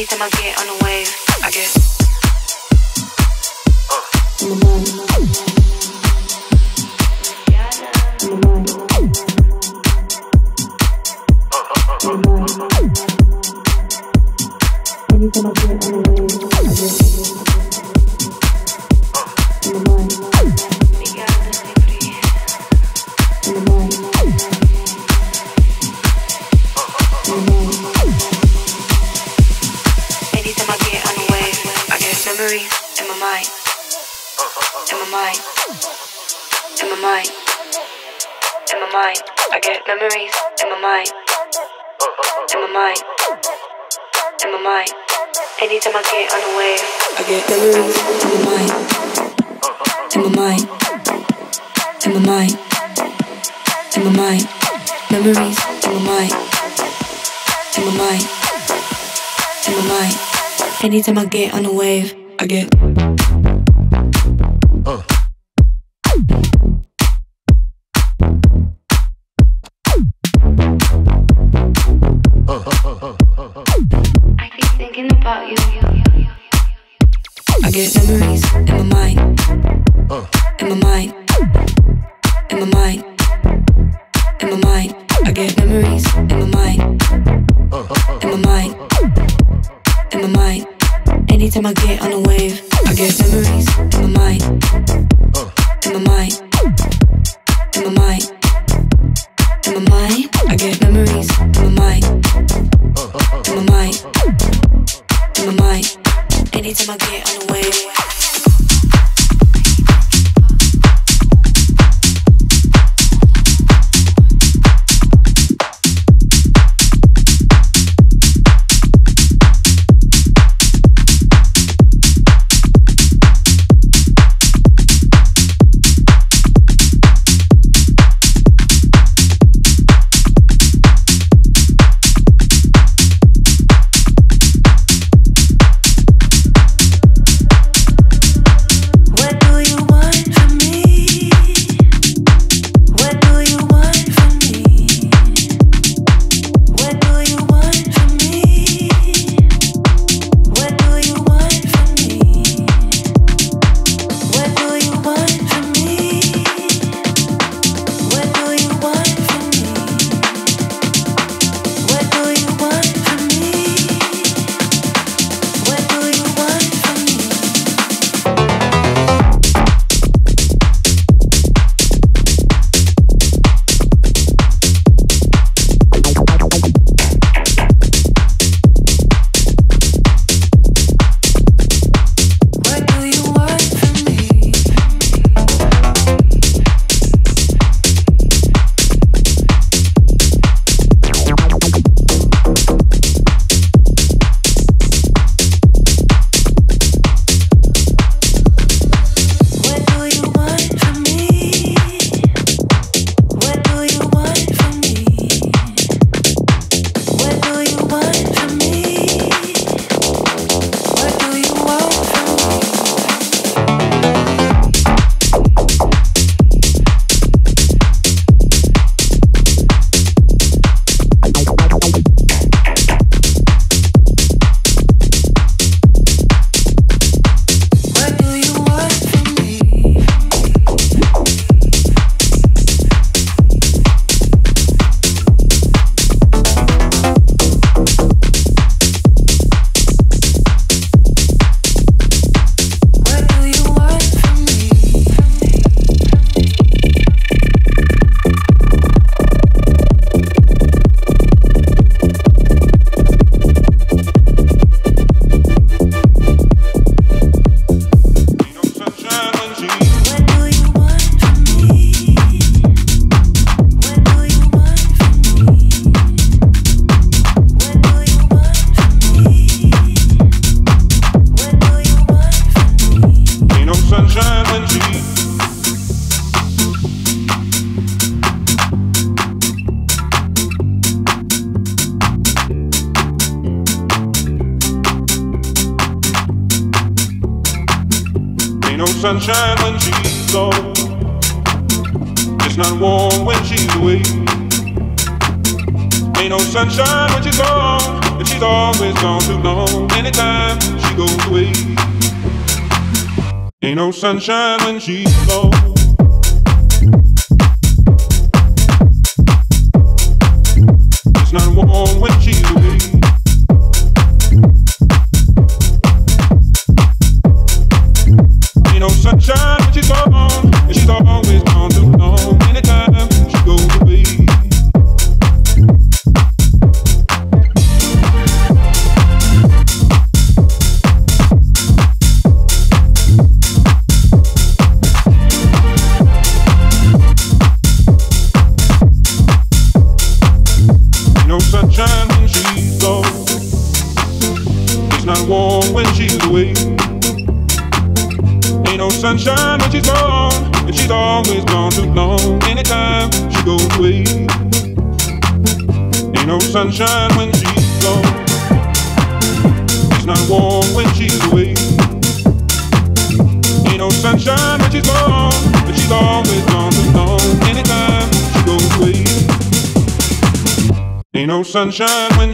Anytime I get on the wave, I get. Anytime I get on the wave, I get. In the. Memories in my mind. In my mind. In my mind. In my mind. I get memories in my mind. In my mind. In my mind. Anytime I get on the wave, I get memories in my mind. In my mind. In my mind. In my mind. Memories in my mind. In my mind. In my mind. Anytime I get on the wave, I get. I keep thinking about you. I get memories in my mind. In my mind. In my mind. In my mind. I get memories in my mind. In my mind. In my mind. Anytime I get on a wave, I get memories in my mind. In my mind. In my mind. In my mind. I get memories in my mind. In my mind. In my mind. Anytime I get on a wave. sunshine sunshine when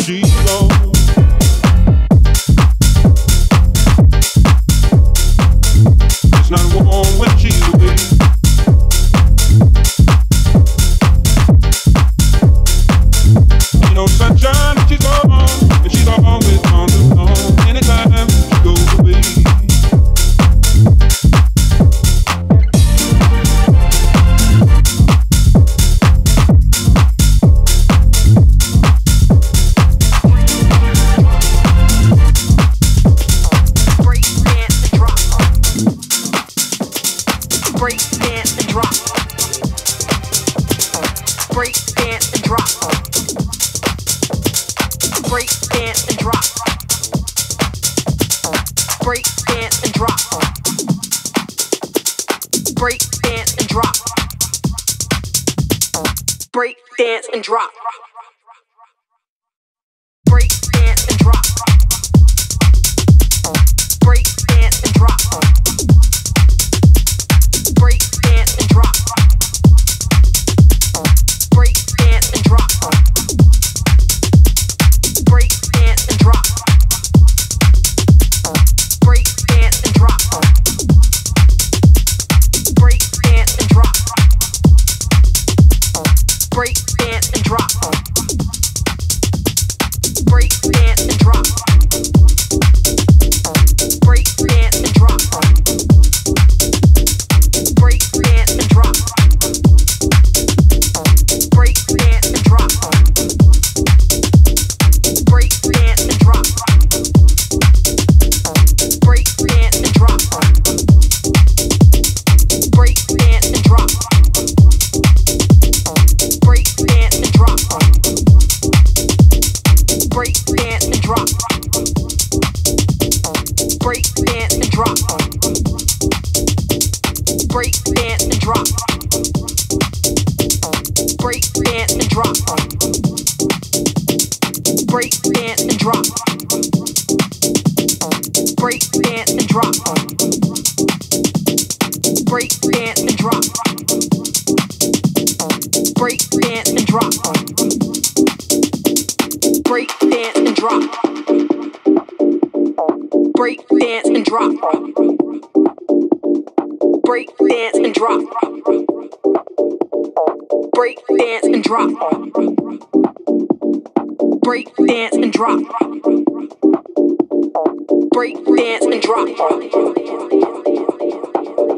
break dance and drop.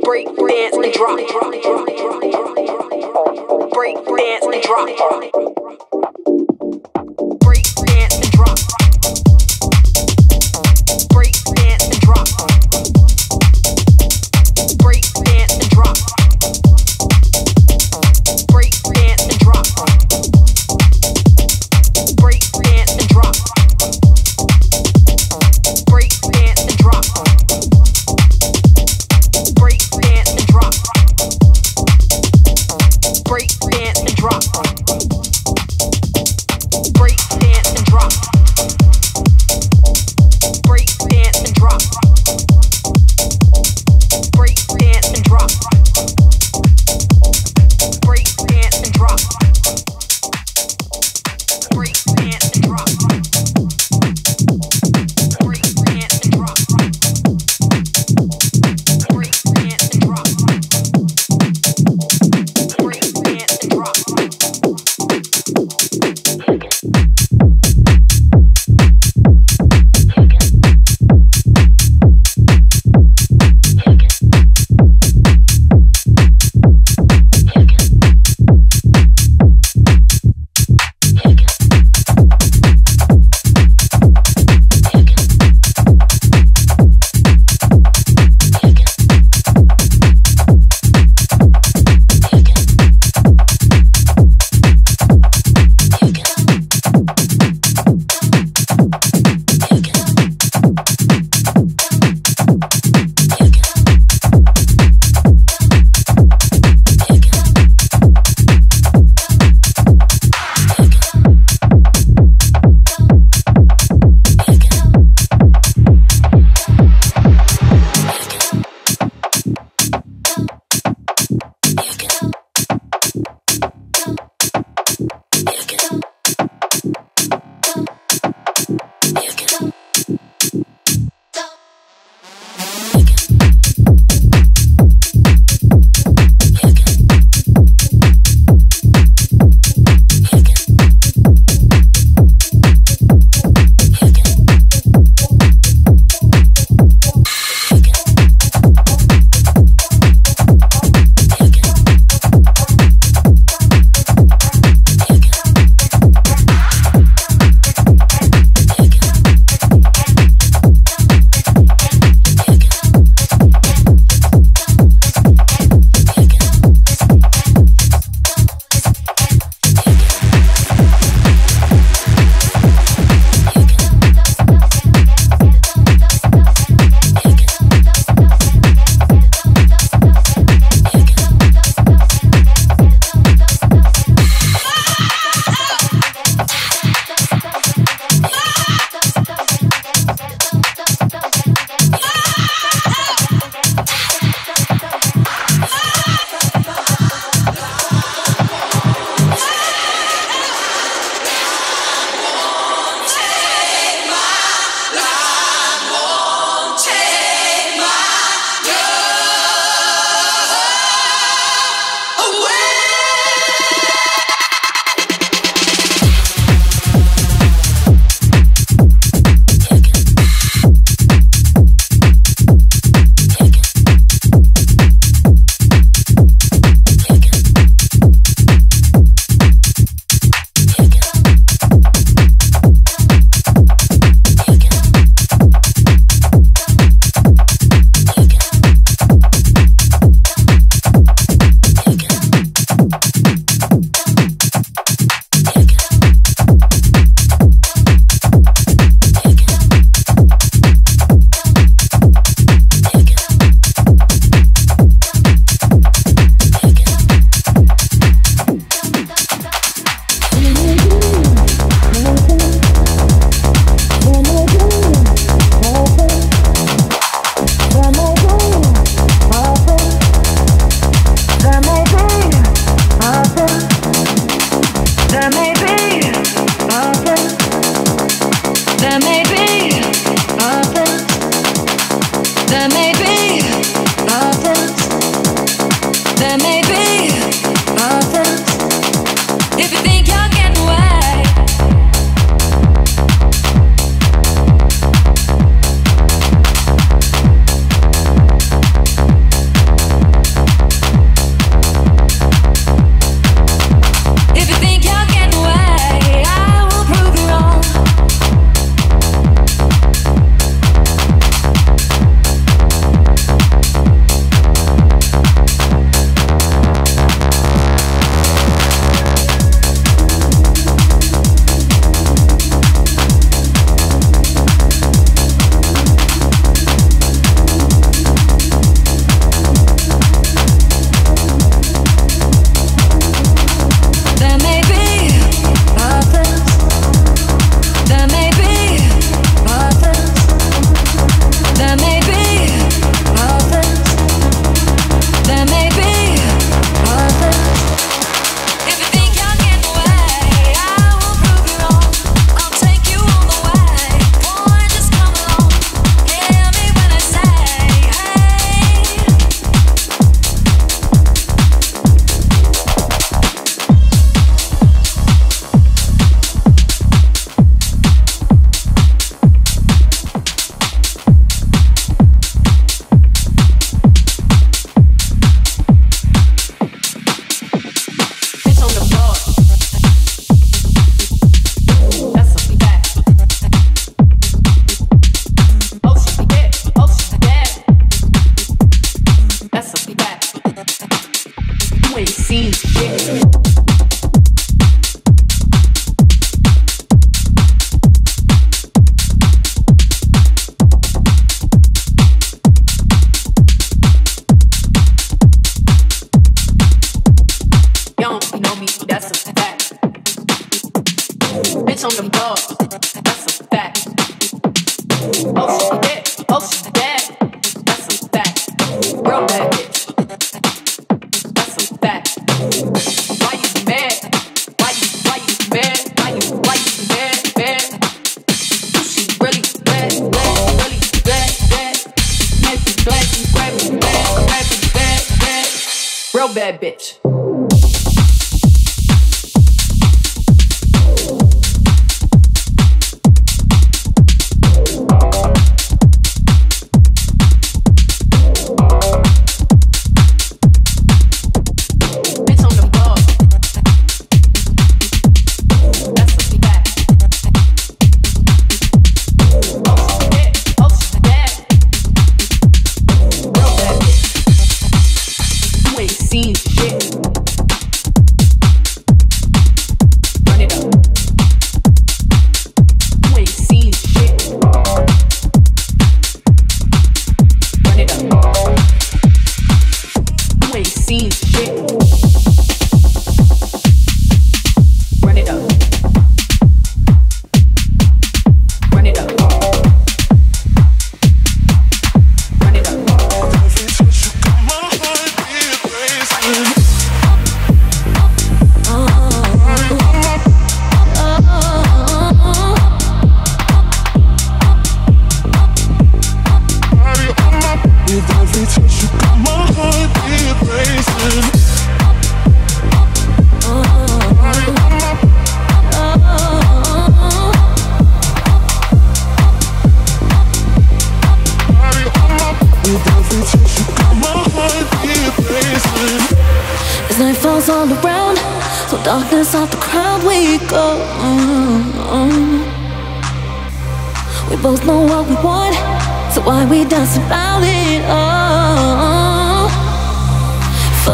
Break dance and drop. Break dance and drop.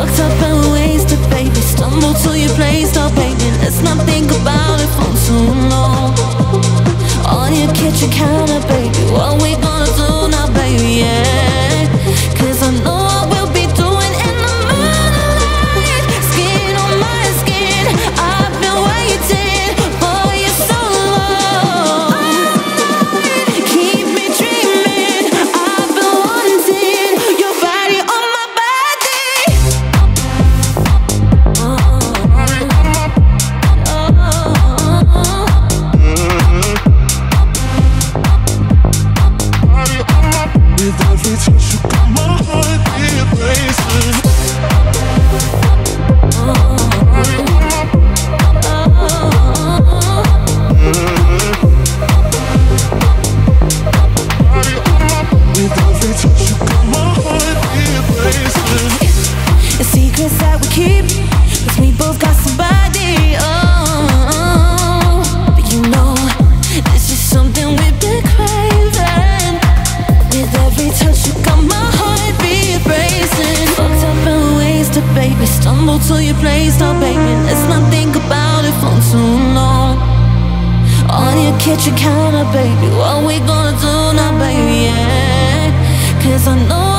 Fucked up and wasted, baby. Stumble to your place, oh baby Let's not think about it for too long. On your kitchen counter, baby. What we gonna do? baby, let's not think about it for too long. On your kitchen counter, baby, what we gonna do now, baby, yeah? Cause I know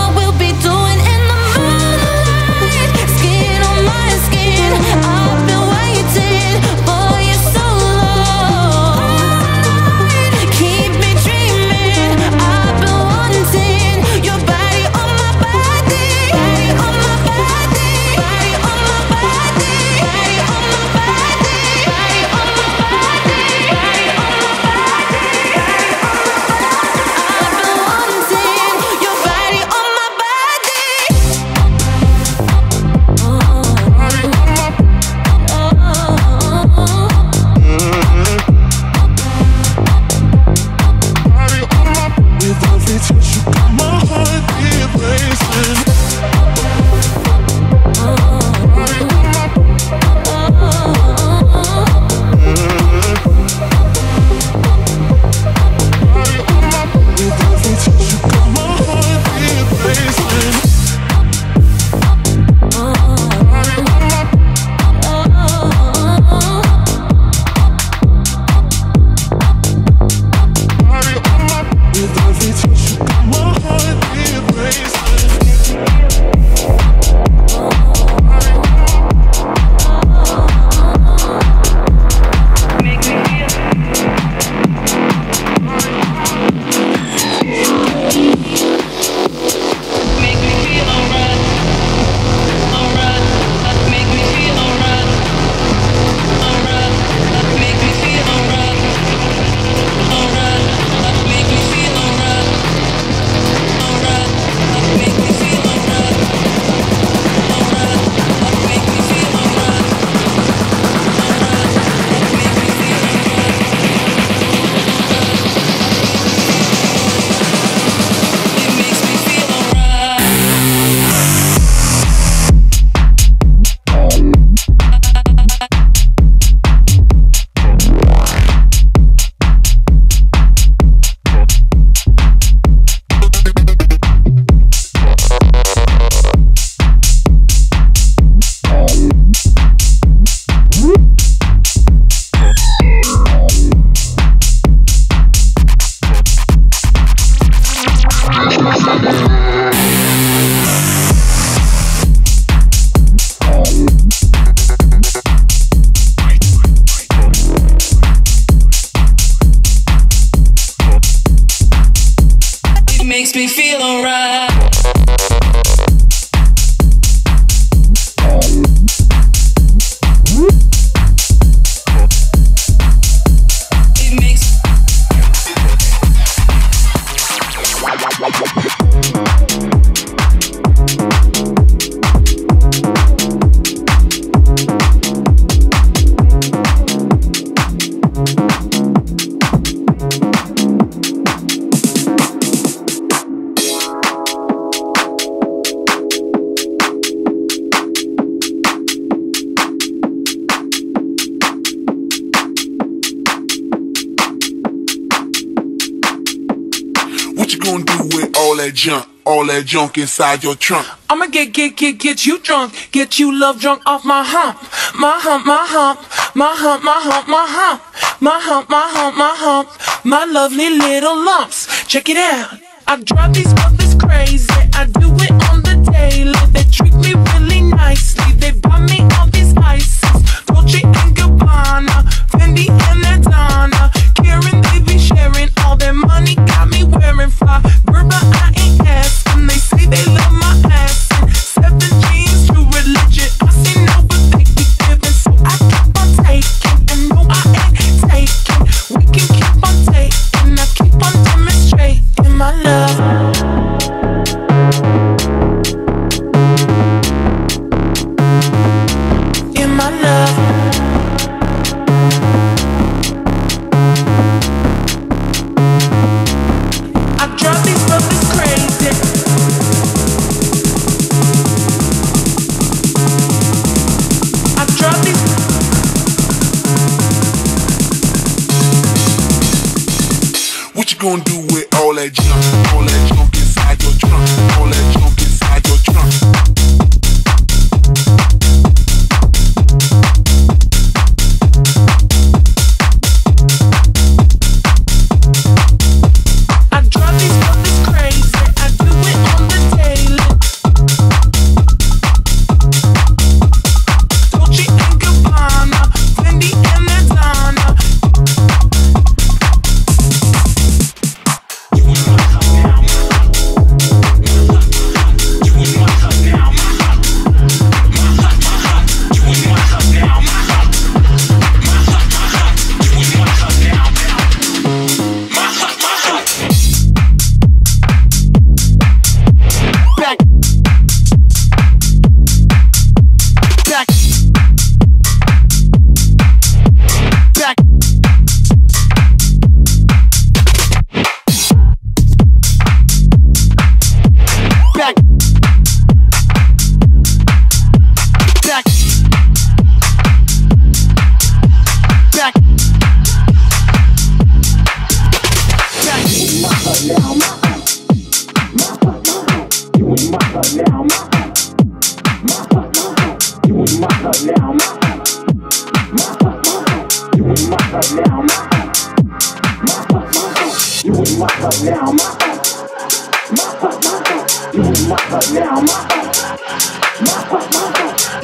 junk inside your trunk. I'ma get, get, get, get you drunk. Get you love drunk off my hump. My hump, my hump. My hump, my hump, my hump. My hump, my hump, my hump. My lovely little lumps. Check it out. I drive these mothers crazy. I do it on the daily. They treat me really nicely. They buy me all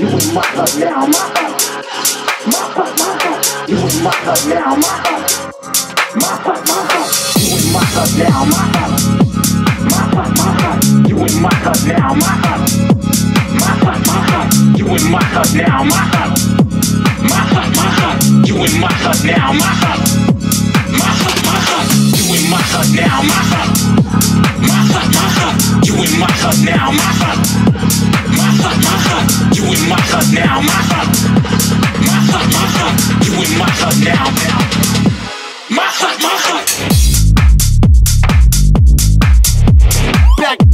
You in my cup now, my cup. My cup, my cup. You in my cup now, my cup. My cup, my cup. You in my cup now, my cup. My cup, my cup. You in my cup now, my cup. In my cup now, my cup. My cup, my cup. You in my cup now, my cup. My cup, my cup. You in my cup now, my cup. My cup, my cup. You in my cup now, now. My cup, my. Back. Back.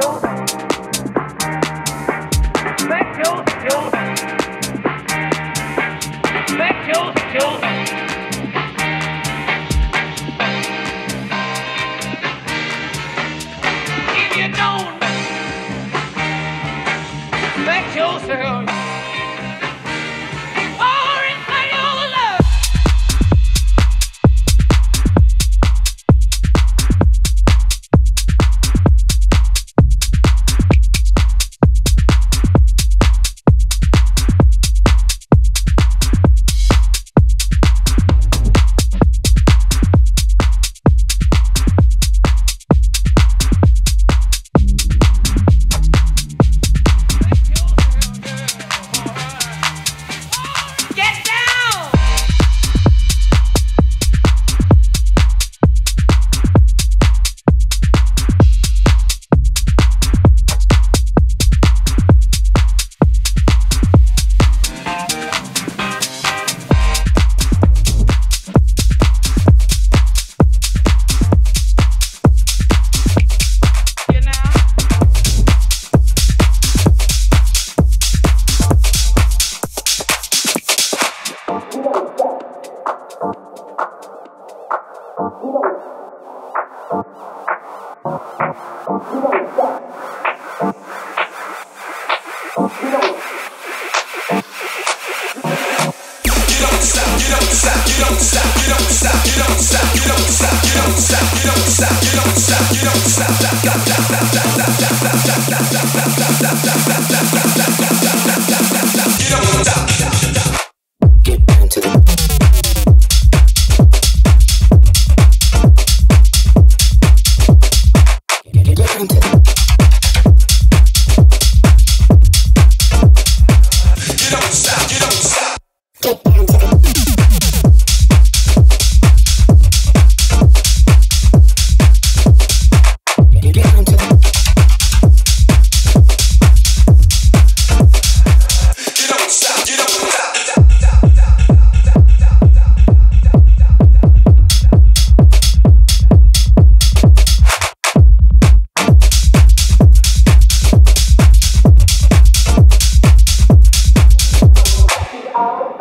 안녕하세요.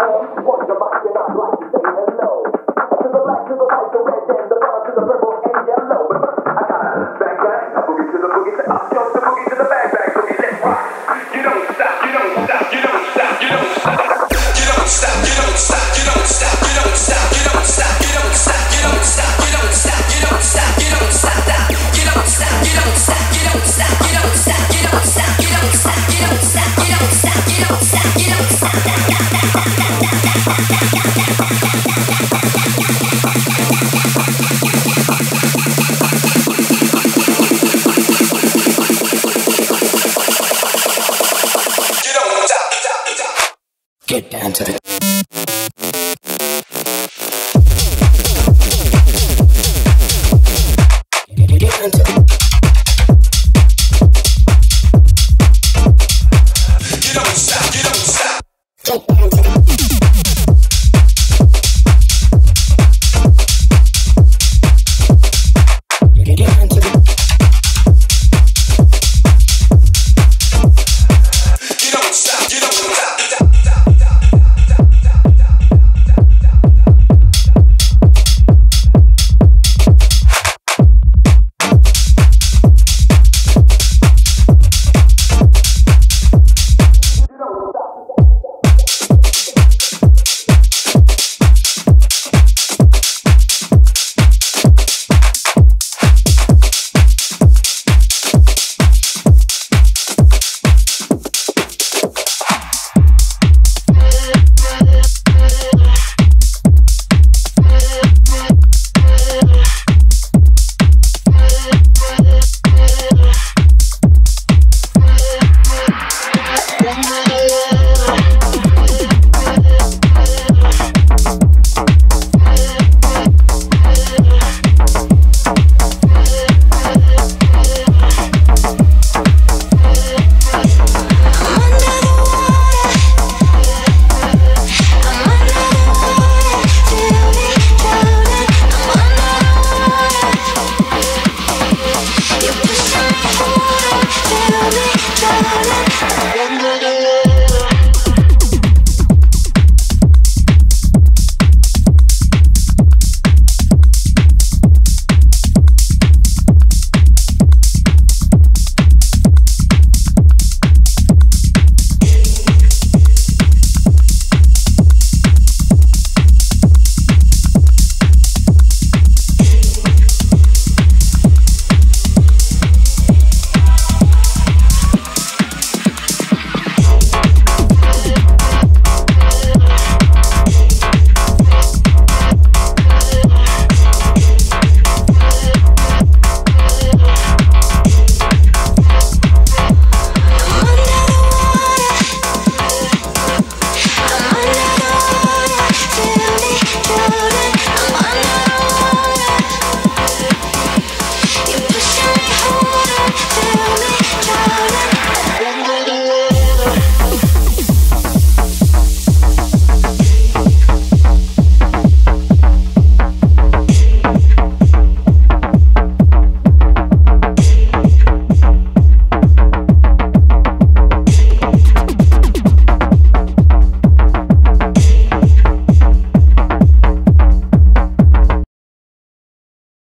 Wow.